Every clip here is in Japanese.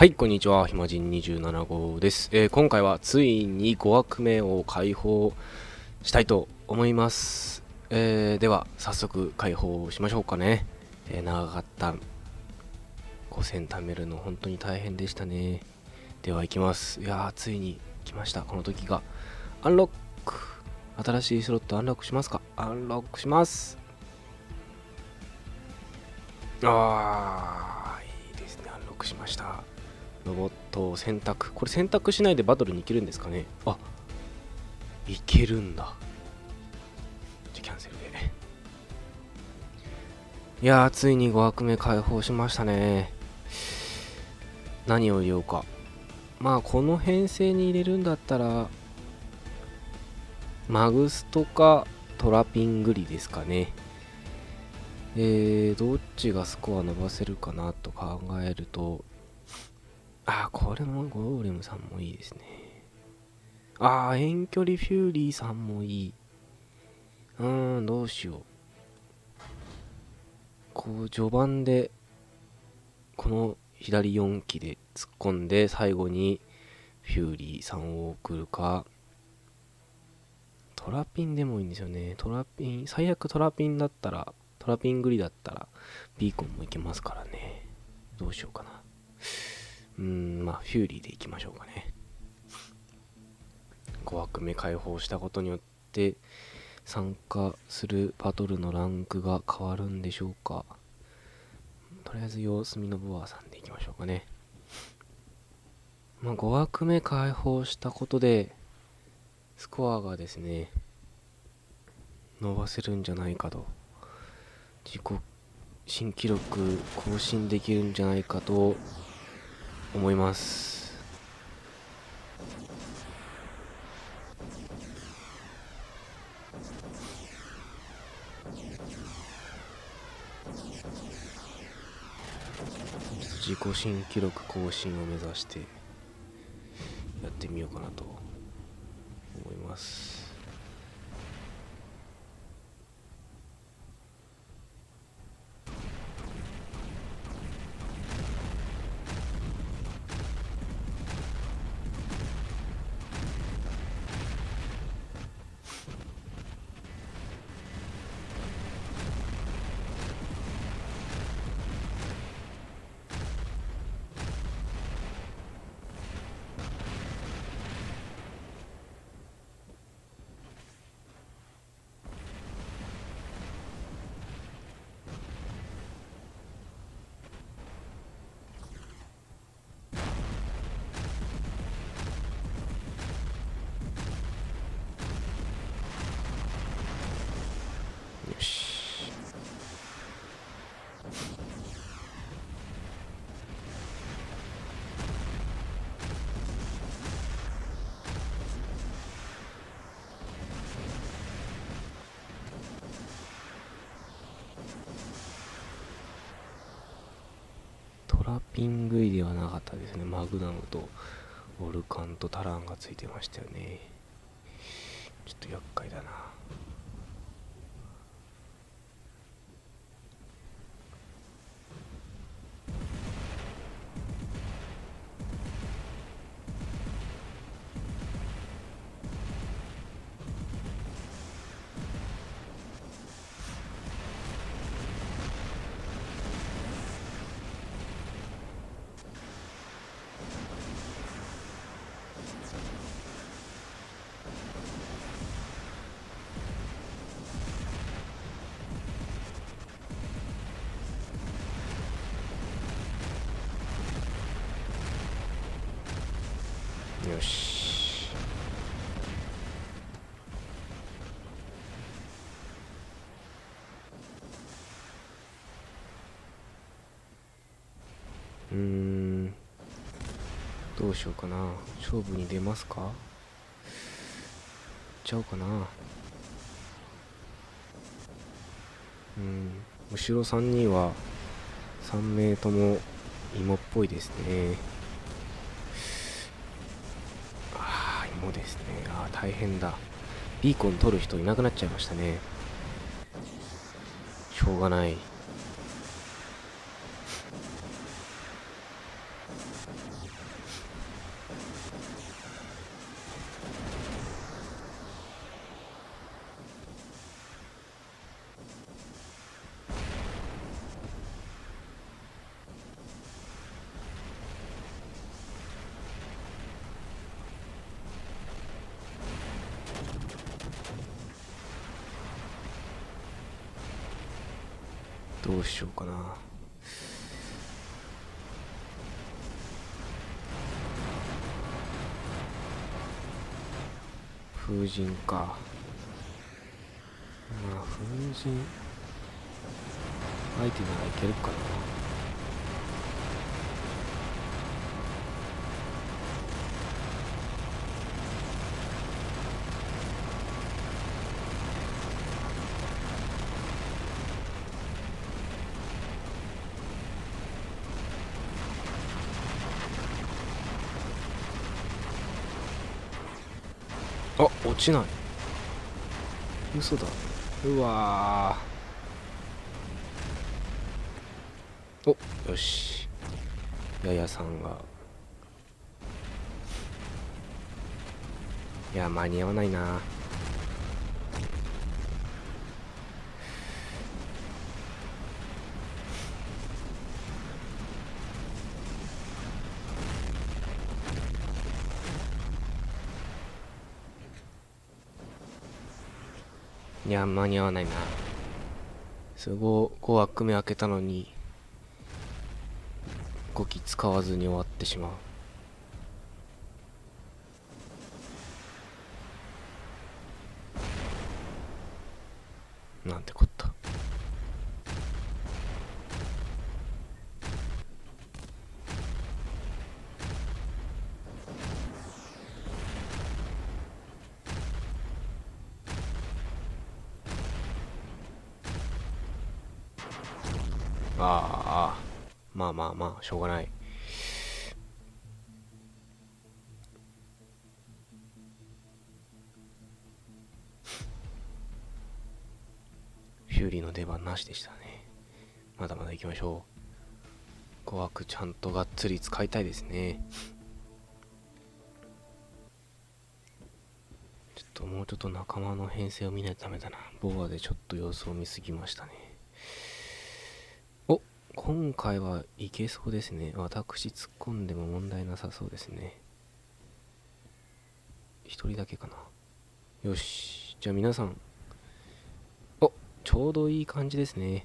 はい、こんにちは。ひまじん27号です、えー今回はついに5枠目を解放したいと思います。えーでは、早速解放しましょうかね。えー長かった。5000貯めるの本当に大変でしたね。では、行きます。いやー、ついに来ました。この時が。アンロック。新しいスロットアンロックしますか？アンロックします。あー、いいですね。アンロックしました。ロボットを選択。これ選択しないでバトルに行けるんですかね？あいけるんだ。じゃキャンセルで。いやーついに5枠目解放しましたね。何を入れようか。まあこの編成に入れるんだったらマグスとかトラピングリですかね。えー、どっちがスコア伸ばせるかなと考えるとあーこれもゴーレムさんもいいですね。ああ遠距離フューリーさんもいい。うーんどうしよう。こう序盤でこの左4機で突っ込んで最後にフューリーさんを送るか。トラピンでもいいんですよね。トラピン最悪トラピンだったらトラピングリだったらビーコンもいけますからね。どうしようかな。うん、まあ、フューリーでいきましょうかね。5枠目解放したことによって、参加するバトルのランクが変わるんでしょうか。とりあえず様子見のボアさんでいきましょうかね。まあ、5枠目解放したことで、スコアがですね、伸ばせるんじゃないかと。自己新記録更新できるんじゃないかと思います。自己新記録更新を目指してやってみようかなと思いますよしトラピングイではなかったですね。マグナムとオルカンとタランがついてましたよね。ちょっと厄介だなよしうーんどうしようかな。勝負に出ますか？ちゃおうかな。うん。後ろ3人は3名とも芋っぽいですね。ああ芋ですね。ああ大変だ。ビーコン取る人いなくなっちゃいましたね。しょうがない。どうしようかな。風神か。まあ風神。相手ならいけるかなあ落ちない。嘘だ。うわー。およし。ややさんが。いや間に合わないないや間に合わないな。すごい5枠目開けたのに5機使わずに終わってしまうなんてこったああましょうがない。フューリーの出番なしでしたね。まだまだ行きましょう。5枠ちゃんとがっつり使いたいですね。ちょっともうちょっと仲間の編成を見ないとダメだな。ボアでちょっと様子を見すぎましたね。今回はいけそうですね。私突っ込んでも問題なさそうですね。一人だけかな。よし。じゃあ皆さん。おちょうどいい感じですね。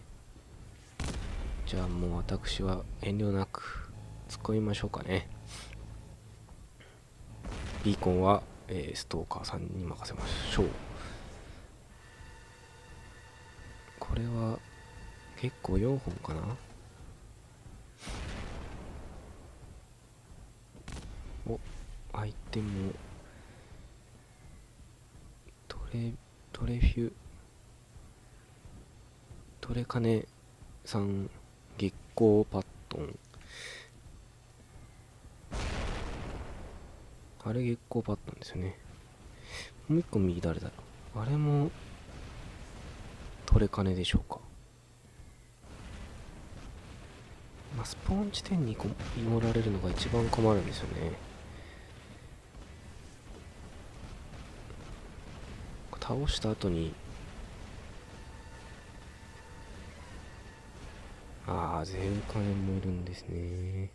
じゃあもう私は遠慮なく突っ込みましょうかね。ビーコンは、えーストーカーさんに任せましょう。これは結構4本かな。お相手もトレトレフュトレカネさん月光パットン。あれ月光パットンですよね。もう一個右誰だろう。あれもトレカネでしょうか。まあ、スポーン地点にこ芋られるのが一番困るんですよね。倒した後にああゼウカネもいるんですね。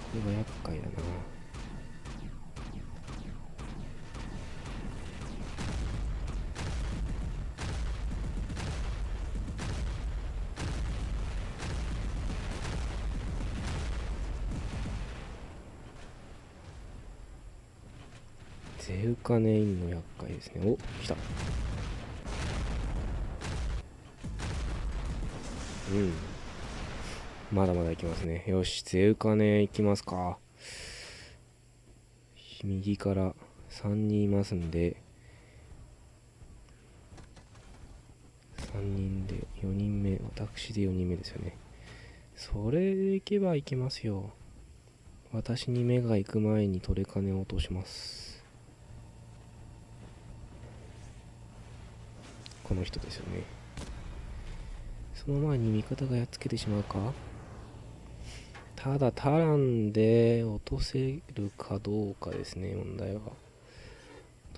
これは厄介だな。ゼウカネインの厄介ですね。お来た。うん。まだまだいきますね。よしゼウカネいきますか。右から3人いますんで。3人で4人目私で4人目ですよね。それでいけばいけますよ。私に目が行く前にトレカネを落とします。この人ですよね。その前に味方がやっつけてしまうか？ただタランで落とせるかどうかですね問題は。と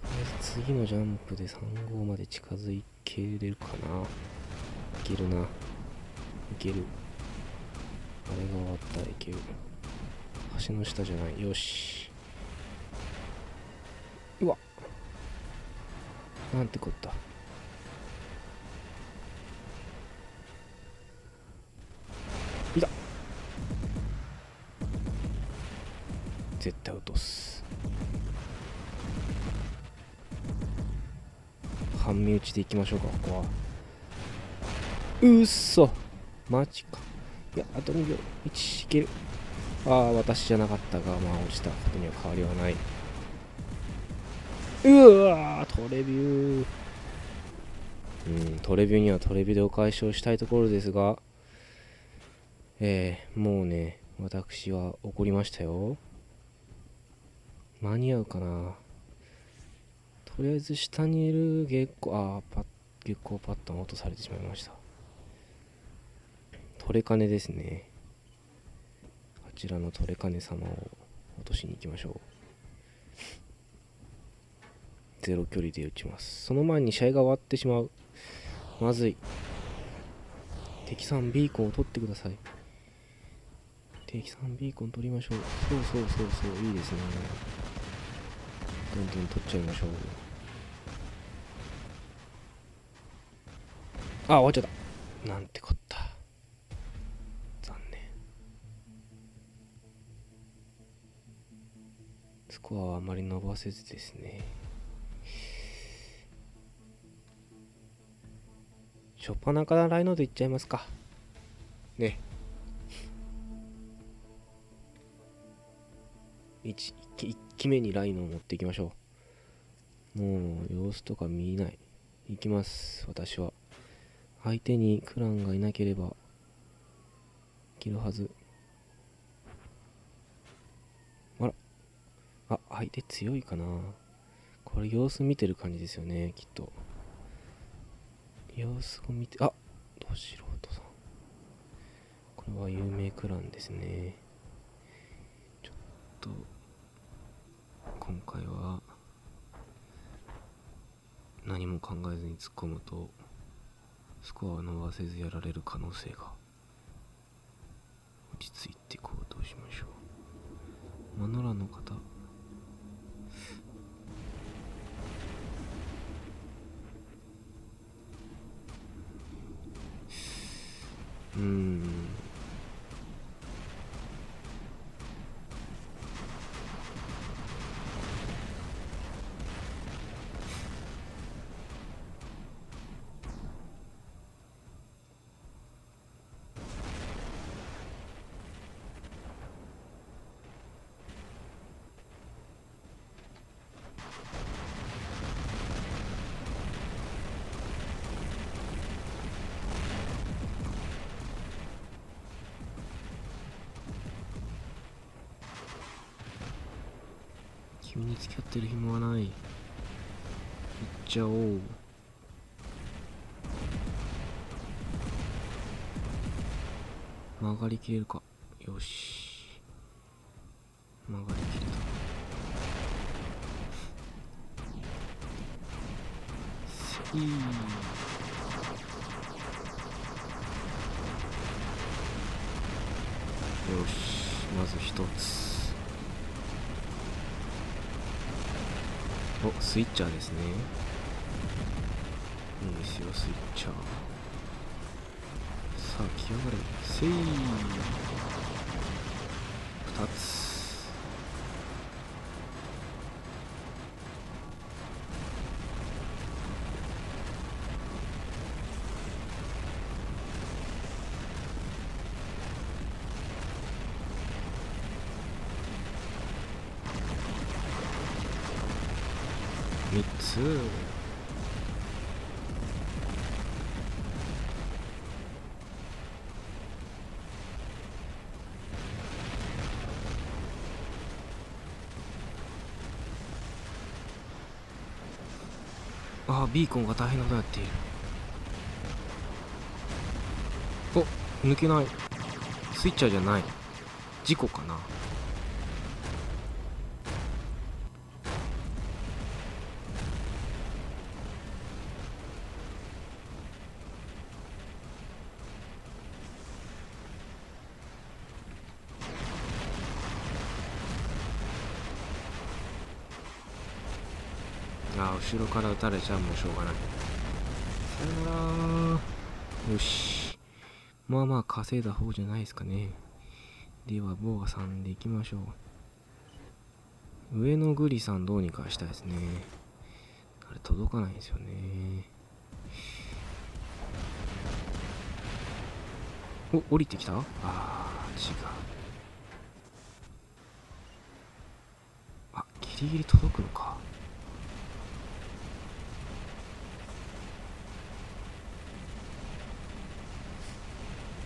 りあえず次のジャンプで3号まで近づけれるかな。いけるな。いける。あれが終わったらいける。橋の下じゃない。よし。うわ。なんてこった。いた。絶対落とす。半身打ちでいきましょうかここは。うっそ。マジか。いやあと2秒。1いける。ああ私じゃなかったがまあ落ちたことには変わりはない。うわトレビュー。うんトレビューにはトレビューでお返しをしたいところですが。えー、もうね私は怒りましたよ。間に合うかな。とりあえず下にいる月光ああパ月光パッドン落とされてしまいました。トレカネですね。あちらのトレカネ様を落としに行きましょう。ゼロ距離で打ちます。その前に試合が終わってしまう。まずい。敵さんビーコンを取ってください。敵さんビーコン取りましょう。そうそうそうそういいですね。どんどん取っちゃいましょう。あ終わっちゃった。なんてこった。残念。スコアはあまり伸ばせずですね。しょっぱなからライノでいっちゃいますか。ね。1, 1機目にライノを持っていきましょう。もう様子とか見ない。いきます私は。相手にクランがいなければいけるはず。あら。あ相手強いかな。これ様子見てる感じですよねきっと。様子を見てあど素人さん。これは有名クランですね。ちょっと今回は何も考えずに突っ込むとスコアを伸ばせずやられる可能性が落ち着いて行動しましょう。マノラの方。うん。君に付き合ってる暇はない。行っちゃおう。曲がりきれるか。よし。曲がりきれた。せい。よし。まず一つ。おスイッチャーですね。いいですよスイッチャー。さあ来やがれ。せい。2つ。3つ。ああビーコンが大変なことになっている。お抜けない。スイッチャーじゃない。事故かなあ後ろから撃たれちゃもうしょうがない。さよならよし。まあまあ稼いだ方じゃないですかね。ではボーアさんでいきましょう。上のグリさんどうにかしたいですね。あれ届かないんですよね。お降りてきた？ああ違う。あギリギリ届くのか。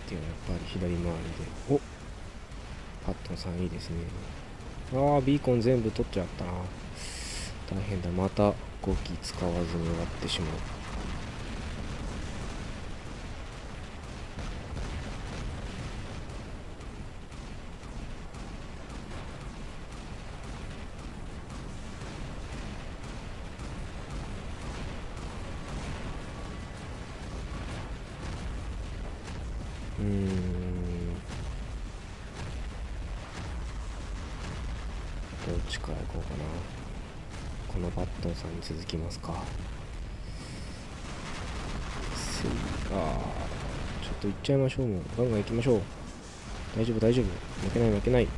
ではやっぱり左回りで。おパットンさんいいですね。ああビーコン全部取っちゃったな。大変だ。また5機使わずに終わってしまう。うん。どっちから行こうかな。このバットンさんに続きますか。スイあちょっと行っちゃいましょう。もうガンガン行きましょう。大丈夫大丈夫。負けない負けない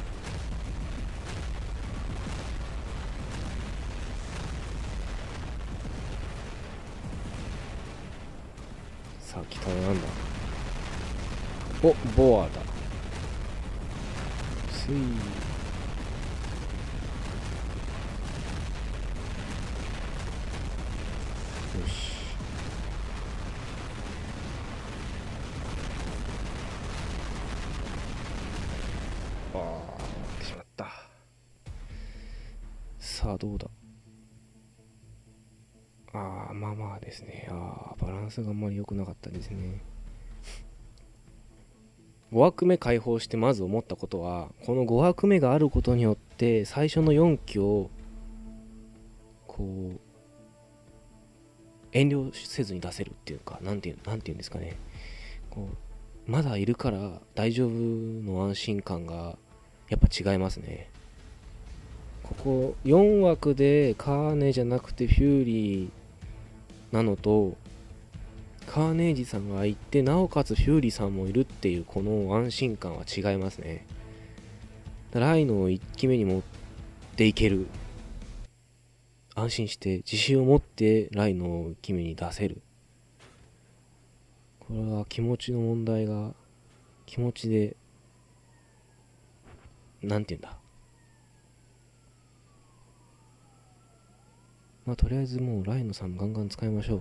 さあ北はなんだおボアだスイよしああ終わってしまったさあどうだ？ああまあまあですね。ああバランスがあんまり良くなかったですね。5枠目解放してまず思ったことはこの5枠目があることによって最初の4機をこう遠慮せずに出せるっていうかなんていうんていうんですかね。こうまだいるから大丈夫の安心感がやっぱ違いますね。ここ4枠でカーネじゃなくてフューリーなのとカーネージさんがいてなおかつフューリーさんもいるっていうこの安心感は違いますね。ライノを1機目に持っていける。安心して自信を持ってライノを1機目に出せる。これは気持ちの問題が気持ちでなんて言うんだ？まあとりあえずもうライノさんガンガン使いましょう。っ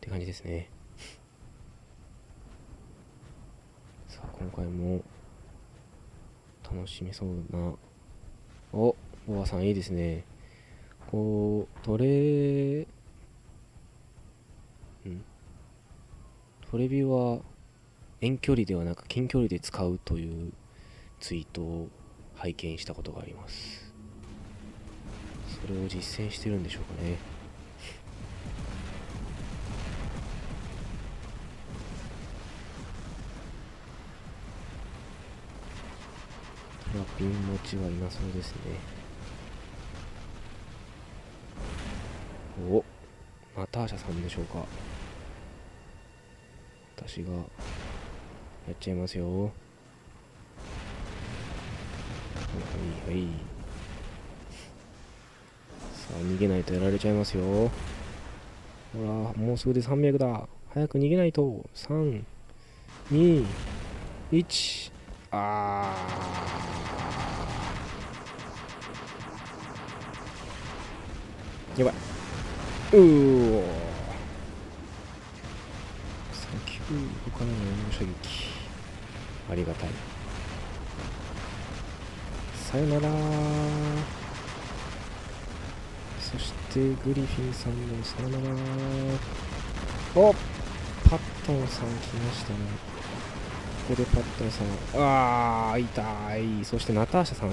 て感じですね。さあ今回も楽しみそうな。おボアさんいいですね。こうトレん。トレビーは遠距離ではなく近距離で使うというツイートを拝見したことがあります。それを実践してるんでしょうかね。トラピン持ちはいなそうですね。おナターシャさんでしょうか。私がやっちゃいますよ。はいはい。逃げないとやられちゃいますよ。ほらもうすぐで300だ。早く逃げないと。3 2 1あー。やばい。うー。おサンキュー他のの射撃ありがたい。さよならそしてグリフィンさんもさよなら。おパットンさん来ましたね。ここでパットンさんああ痛い。そしてナターシャさん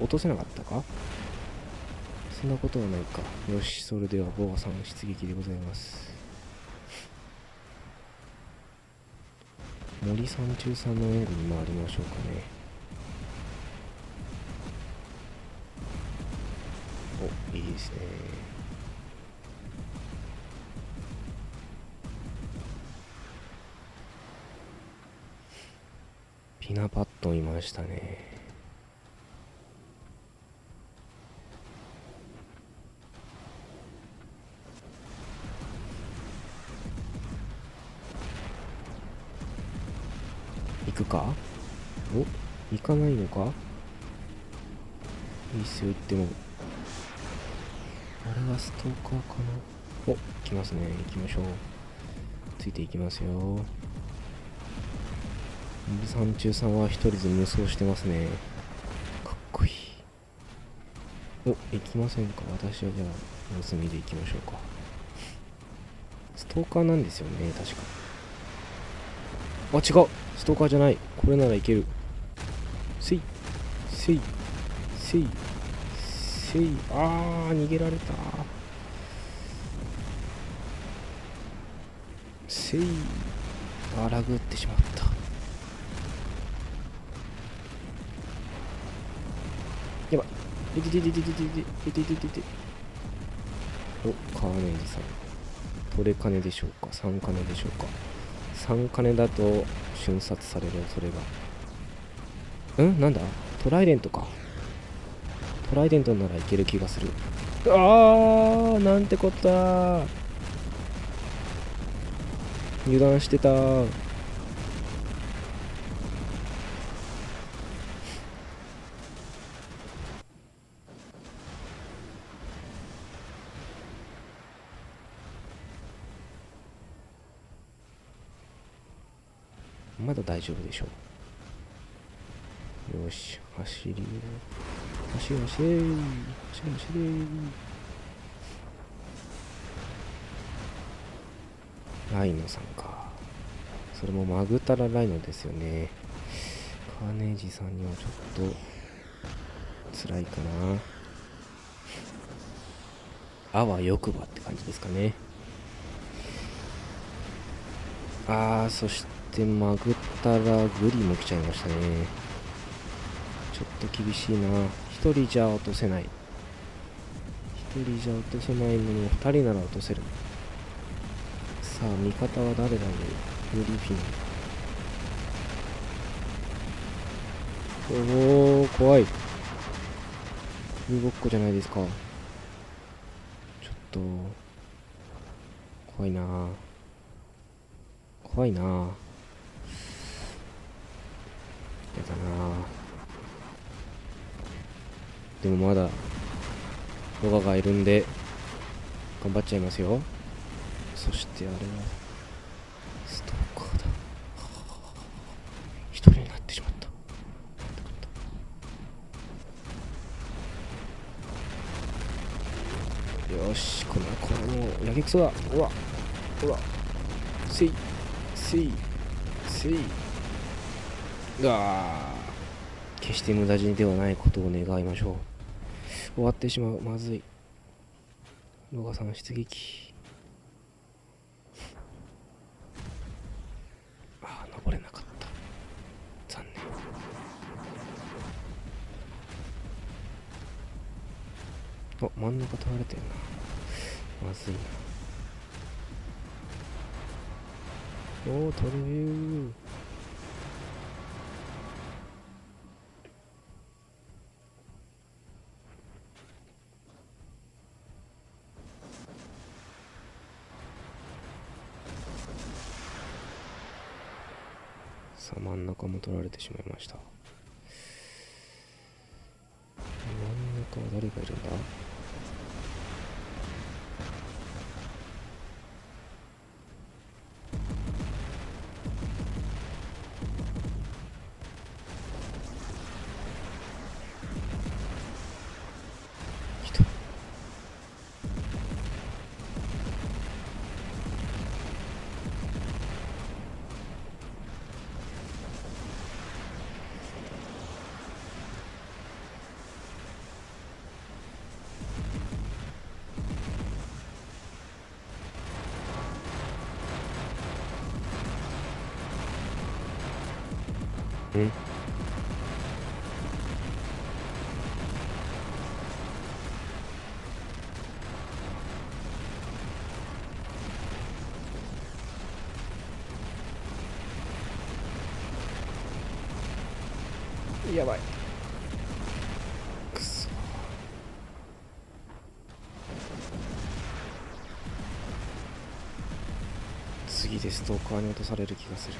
落とせなかったか？そんなことはないか。よしそれではボアさん出撃でございます。森さん中さんの援護に回りましょうかね。いいですね。ひなパッドいましたね。行くか？お？行かないのか？いいっすよ行っても。れはストーカーかな。お来ますね。行きましょう。ついていきますよ。モブさん中さんは一人で無双してますね。かっこいい。お行きませんか。私はじゃあ盗みで行きましょうか。ストーカーなんですよね確か。あ違う。ストーカーじゃない。これならいける。せいせいせい。せい。あー逃げられた。せい。あラグってしまった。やばい。ててててててててててておカーネージさん。取れ金でしょうか？3金でしょうか？3金だと瞬殺される恐れが。ん？なんだ？トライデントか。トライデントならいける気がする。あーなんてこった。油断してた。まだ大丈夫でしょう。よし走り走れ走れ走れ走れライノさんかそれもマグタラライノですよねカーネージさんにはちょっと辛いかなあわよくばって感じですかねあーそしてマグタラグリも来ちゃいましたねちょっと厳しいな。1人じゃ落とせない。1人じゃ落とせないのに2人なら落とせる。さあ味方は誰だろう。グリフィン。おお怖い。鬼ごっこじゃないですか。ちょっと怖いな。怖いな。やだな。でもまだロガがいるんで頑張っちゃいますよ。そしてあれはストーカーだ。一人になってしまった。よしこのこれもうやけくそだ。うわうわ。せいせいせい。うわ決して無駄死にではないことを願いましょう。終わってしまう。まずい。ロガさん出撃。ああ登れなかった。残念。あ真ん中取られてるな。まずいな。おお取れる。中も取られてしまいました真ん中は誰がいるんだ？うんやばい。次でストーカーに落とされる気がする。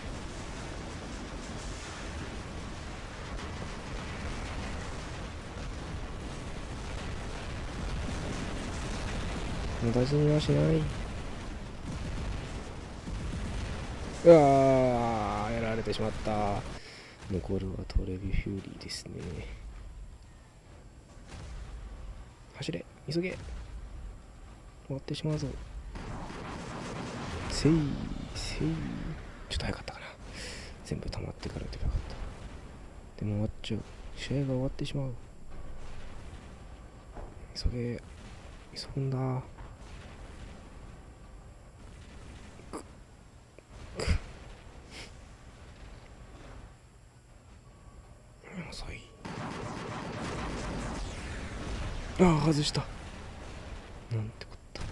無駄死にはしない。うわーやられてしまった。残るはトレビフューリーですね。走れ急げ。終わってしまうぞ。せいせい。ちょっと早かったかな。全部溜まってから打てばよかった。でも終わっちゃう。試合が終わってしまう。急げ急ぐんだ遅いああ外した。なんてこった。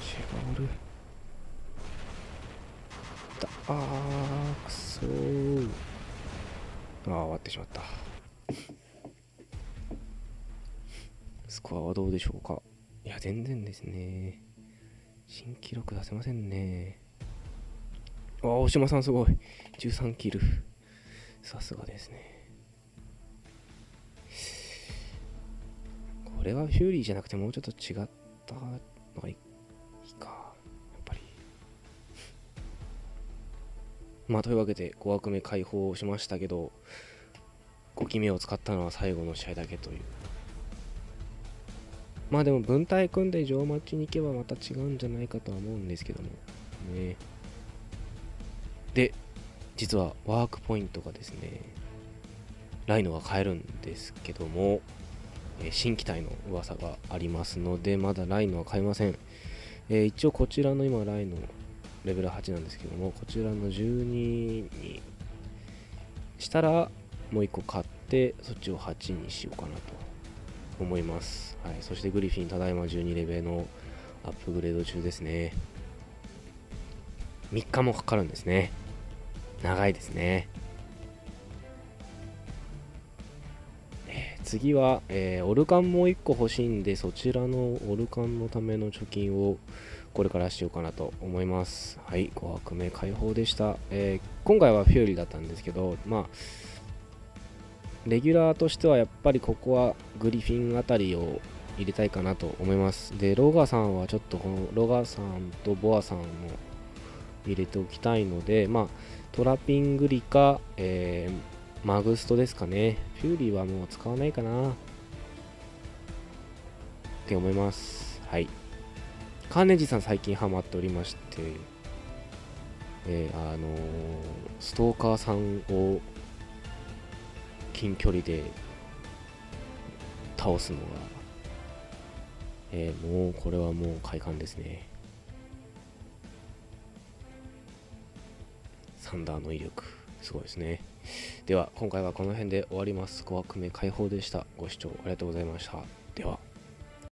血がおるだあーくそー。ああ終わってしまった。スコアはどうでしょうか。いや全然ですね。新記録出せませんね。ああ大島さんすごい。13キル。さすがですね。れはフューリーじゃなくてもうちょっと違ったのがいいか。やっぱり。まあというわけで5枠目解放しましたけど5期目を使ったのは最後の試合だけという。まあでも分隊組んで上マッチに行けばまた違うんじゃないかとは思うんですけども。ね。で実はワークポイントがですねライノが変えるんですけども、え新機体の噂がありますのでまだライノは買えません、え、一応こちらの今ライノレベル8なんですけどもこちらの12にしたらもう1個買ってそっちを8にしようかなと思います、はい、そしてグリフィンただいま12レベルのアップグレード中ですね。3日もかかるんですね。長いですね。次は、えー、オルカンもう1個欲しいんで、そちらのオルカンのための貯金をこれからしようかなと思います。はい、5枠目解放でした。えー、今回はフューリーだったんですけど、まあ、レギュラーとしてはやっぱりここはグリフィンあたりを入れたいかなと思います。で、ロガさんはちょっとこのロガさんとボアさんも入れておきたいので、まあ、トラピングリか、えー、マグストですかね。フューリーはもう使わないかな。って思います。はい。カーネジさん最近ハマっておりまして、えー、あのー、ストーカーさんを近距離で倒すのが、えー、もうこれはもう快感ですね。サンダーの威力すごいですねでは今回はこの辺で終わります。小悪名解放でした。ご視聴ありがとうございました。では。